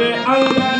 えー、